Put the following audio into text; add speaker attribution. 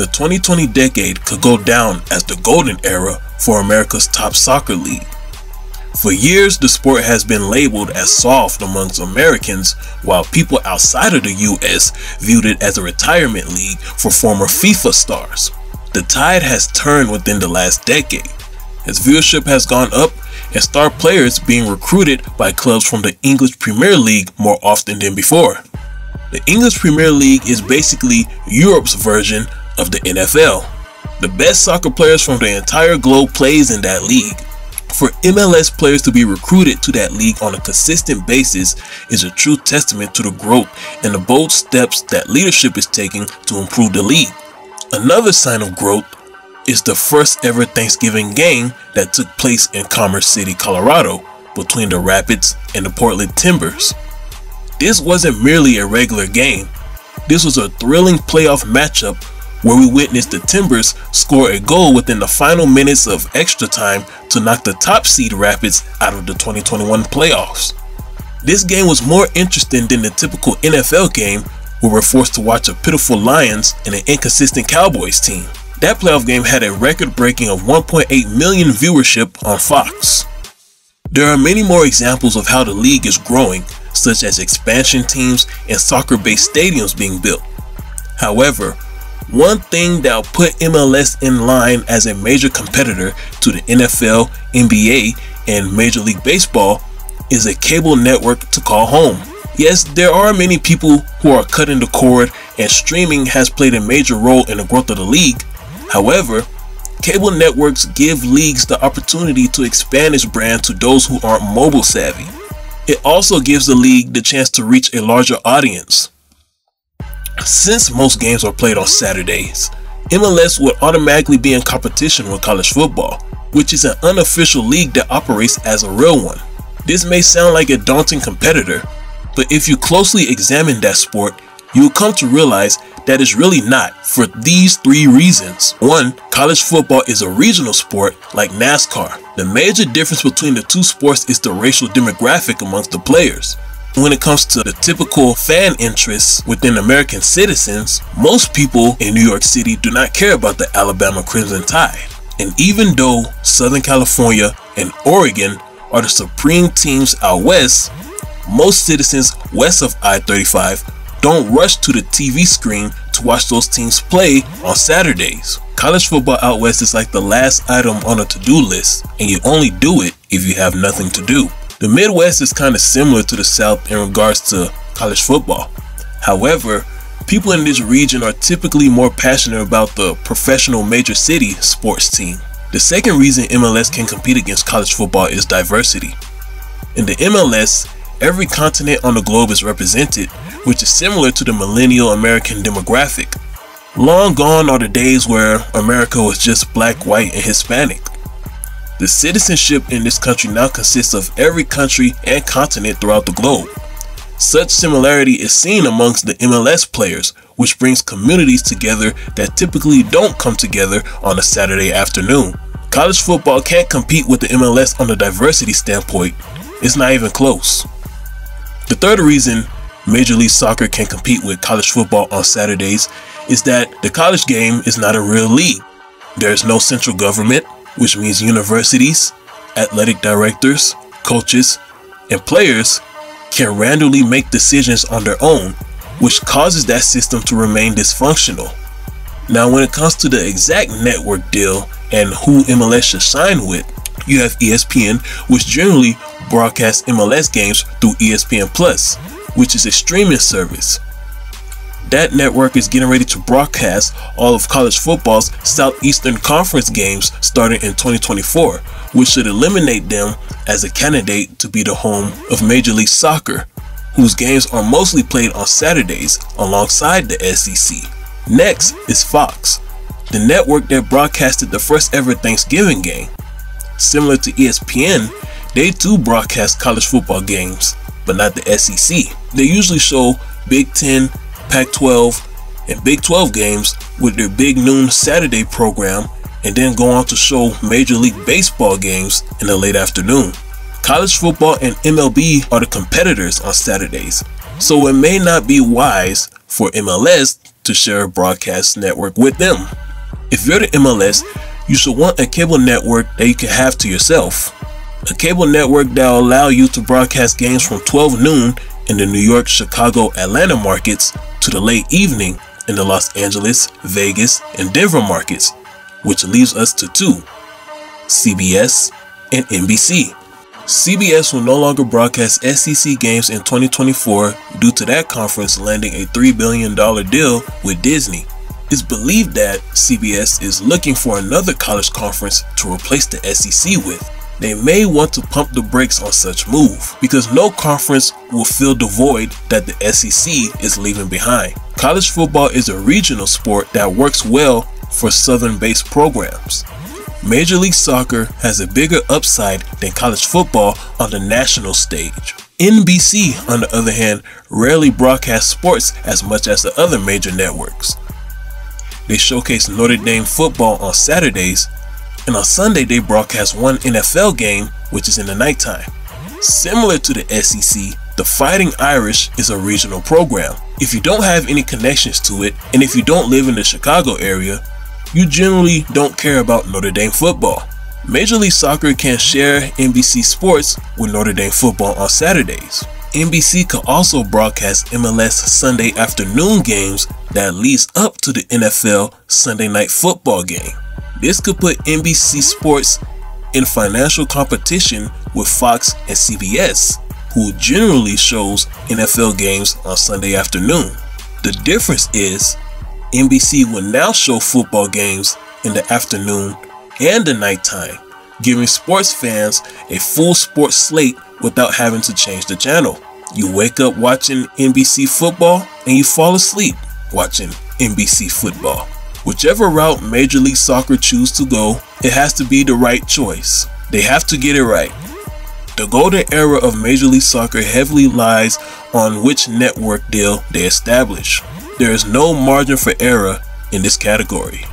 Speaker 1: the 2020 decade could go down as the golden era for America's top soccer league. For years, the sport has been labeled as soft amongst Americans, while people outside of the US viewed it as a retirement league for former FIFA stars. The tide has turned within the last decade, as viewership has gone up and star players being recruited by clubs from the English Premier League more often than before. The English Premier League is basically Europe's version of the NFL. The best soccer players from the entire globe plays in that league. For MLS players to be recruited to that league on a consistent basis is a true testament to the growth and the bold steps that leadership is taking to improve the league. Another sign of growth is the first ever Thanksgiving game that took place in Commerce City, Colorado between the Rapids and the Portland Timbers. This wasn't merely a regular game. This was a thrilling playoff matchup where we witnessed the Timbers score a goal within the final minutes of extra time to knock the top seed Rapids out of the 2021 playoffs. This game was more interesting than the typical NFL game where we're forced to watch a pitiful Lions and an inconsistent Cowboys team. That playoff game had a record breaking of 1.8 million viewership on Fox. There are many more examples of how the league is growing, such as expansion teams and soccer based stadiums being built. However, one thing that'll put MLS in line as a major competitor to the NFL, NBA, and Major League Baseball is a cable network to call home. Yes, there are many people who are cutting the cord and streaming has played a major role in the growth of the league. However, cable networks give leagues the opportunity to expand its brand to those who aren't mobile savvy. It also gives the league the chance to reach a larger audience. Since most games are played on Saturdays, MLS would automatically be in competition with college football, which is an unofficial league that operates as a real one. This may sound like a daunting competitor, but if you closely examine that sport, you will come to realize that it's really not for these three reasons. One, college football is a regional sport like NASCAR. The major difference between the two sports is the racial demographic amongst the players. When it comes to the typical fan interests within American citizens, most people in New York City do not care about the Alabama Crimson Tide. And even though Southern California and Oregon are the supreme teams out west, most citizens west of I-35 don't rush to the TV screen to watch those teams play on Saturdays. College football out west is like the last item on a to-do list, and you only do it if you have nothing to do. The Midwest is kind of similar to the South in regards to college football. However, people in this region are typically more passionate about the professional major city sports team. The second reason MLS can compete against college football is diversity. In the MLS, every continent on the globe is represented, which is similar to the millennial American demographic. Long gone are the days where America was just black, white, and Hispanic. The citizenship in this country now consists of every country and continent throughout the globe. Such similarity is seen amongst the MLS players, which brings communities together that typically don't come together on a Saturday afternoon. College football can't compete with the MLS on a diversity standpoint. It's not even close. The third reason Major League Soccer can compete with college football on Saturdays is that the college game is not a real league. There is no central government, which means universities, athletic directors, coaches, and players can randomly make decisions on their own, which causes that system to remain dysfunctional. Now, when it comes to the exact network deal and who MLS should sign with, you have ESPN, which generally broadcasts MLS games through ESPN Plus, which is a streaming service. That network is getting ready to broadcast all of college football's Southeastern Conference games starting in 2024, which should eliminate them as a candidate to be the home of Major League Soccer, whose games are mostly played on Saturdays alongside the SEC. Next is Fox, the network that broadcasted the first ever Thanksgiving game. Similar to ESPN, they too broadcast college football games, but not the SEC. They usually show Big Ten Pac 12, and Big 12 games with their big noon Saturday program and then go on to show Major League Baseball games in the late afternoon. College football and MLB are the competitors on Saturdays, so it may not be wise for MLS to share a broadcast network with them. If you're the MLS, you should want a cable network that you can have to yourself. A cable network that will allow you to broadcast games from 12 noon in the New York, Chicago, Atlanta markets to the late evening in the Los Angeles, Vegas, and Denver markets, which leaves us to two CBS and NBC. CBS will no longer broadcast SEC games in 2024 due to that conference landing a $3 billion deal with Disney. It's believed that CBS is looking for another college conference to replace the SEC with. They may want to pump the brakes on such move because no conference will fill the void that the SEC is leaving behind. College football is a regional sport that works well for southern based programs. Major League Soccer has a bigger upside than college football on the national stage. NBC, on the other hand, rarely broadcasts sports as much as the other major networks. They showcase Notre Dame football on Saturdays, and on Sunday they broadcast one NFL game, which is in the nighttime. Similar to the SEC, the Fighting Irish is a regional program. If you don't have any connections to it, and if you don't live in the Chicago area, you generally don't care about Notre Dame football. Major League Soccer can share NBC Sports with Notre Dame football on Saturdays. NBC can also broadcast MLS Sunday afternoon games that leads up to the NFL Sunday night football game. This could put NBC Sports in financial competition with Fox and CBS, who generally shows NFL games on Sunday afternoon. The difference is NBC will now show football games in the afternoon and the nighttime, giving sports fans a full sports slate without having to change the channel. You wake up watching NBC football and you fall asleep watching NBC football. Whichever route Major League Soccer choose to go, it has to be the right choice. They have to get it right. The golden era of Major League Soccer heavily lies on which network deal they establish. There is no margin for error in this category.